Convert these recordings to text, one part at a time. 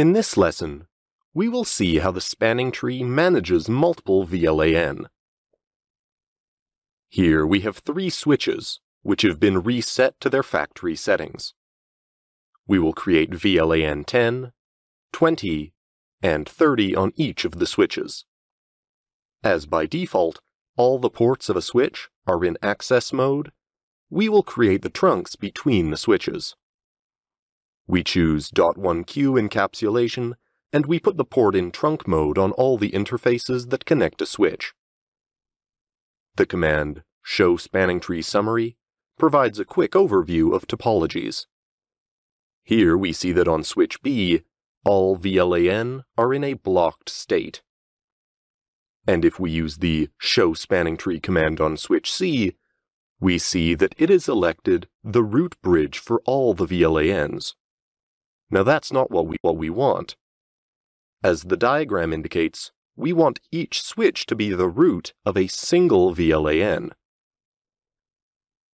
In this lesson, we will see how the spanning tree manages multiple VLAN. Here we have three switches, which have been reset to their factory settings. We will create VLAN 10, 20, and 30 on each of the switches. As by default, all the ports of a switch are in access mode, we will create the trunks between the switches. We choose Dot1Q encapsulation, and we put the port in trunk mode on all the interfaces that connect a switch. The command show spanning tree summary provides a quick overview of topologies. Here we see that on switch B, all VLAN are in a blocked state. And if we use the show spanning tree command on switch C, we see that it has elected the root bridge for all the VLANs. Now that's not what we, what we want. As the diagram indicates, we want each switch to be the root of a single VLAN.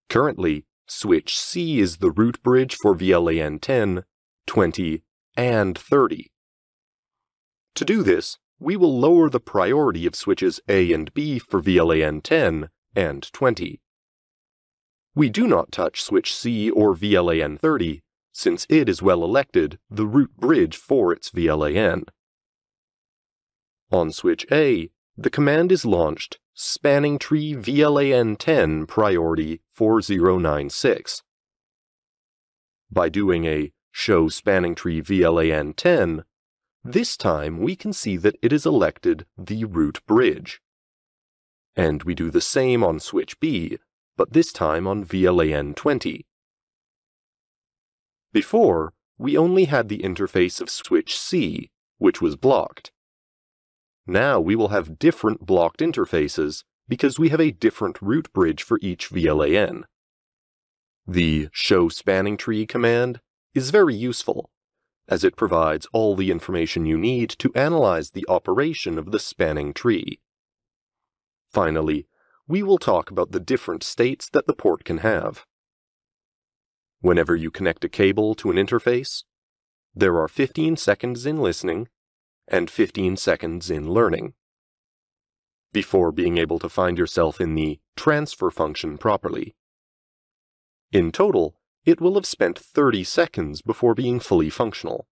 Currently, switch C is the root bridge for VLAN 10, 20, and 30. To do this, we will lower the priority of switches A and B for VLAN 10 and 20. We do not touch switch C or VLAN 30 since it is well elected the root bridge for its VLAN. On switch A, the command is launched spanning tree VLAN 10 priority 4096. By doing a show spanning tree VLAN 10, this time we can see that it is elected the root bridge. And we do the same on switch B, but this time on VLAN 20. Before, we only had the interface of switch C, which was blocked. Now we will have different blocked interfaces because we have a different root bridge for each VLAN. The show spanning tree command is very useful, as it provides all the information you need to analyze the operation of the spanning tree. Finally, we will talk about the different states that the port can have. Whenever you connect a cable to an interface, there are 15 seconds in listening and 15 seconds in learning before being able to find yourself in the transfer function properly. In total, it will have spent 30 seconds before being fully functional.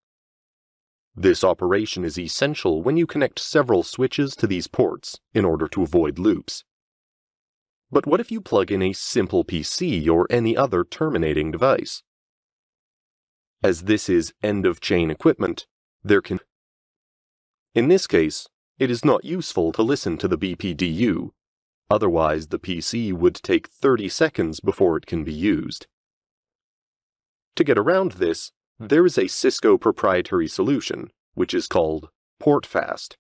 This operation is essential when you connect several switches to these ports in order to avoid loops. But what if you plug in a simple PC or any other terminating device? As this is end-of-chain equipment, there can... In this case, it is not useful to listen to the BPDU, otherwise the PC would take 30 seconds before it can be used. To get around this, there is a Cisco proprietary solution, which is called PortFast.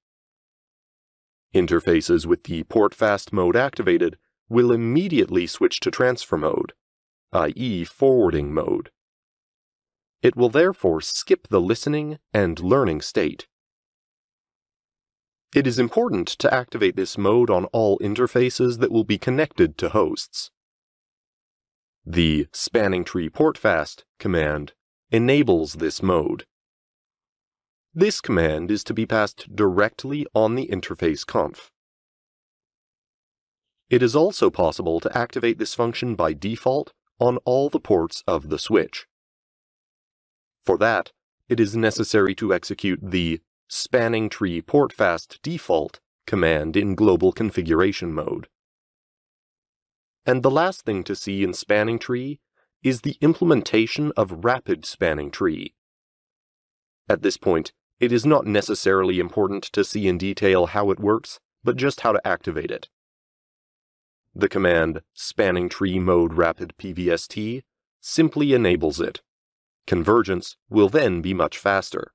Interfaces with the PortFast mode activated will immediately switch to transfer mode, i.e. forwarding mode. It will therefore skip the listening and learning state. It is important to activate this mode on all interfaces that will be connected to hosts. The spanning tree portfast command enables this mode. This command is to be passed directly on the interface conf. It is also possible to activate this function by default on all the ports of the switch. For that, it is necessary to execute the spanning tree portfast default command in global configuration mode. And the last thing to see in spanning tree is the implementation of rapid spanning tree. At this point, it is not necessarily important to see in detail how it works, but just how to activate it. The command spanning tree mode rapid PVST simply enables it. Convergence will then be much faster.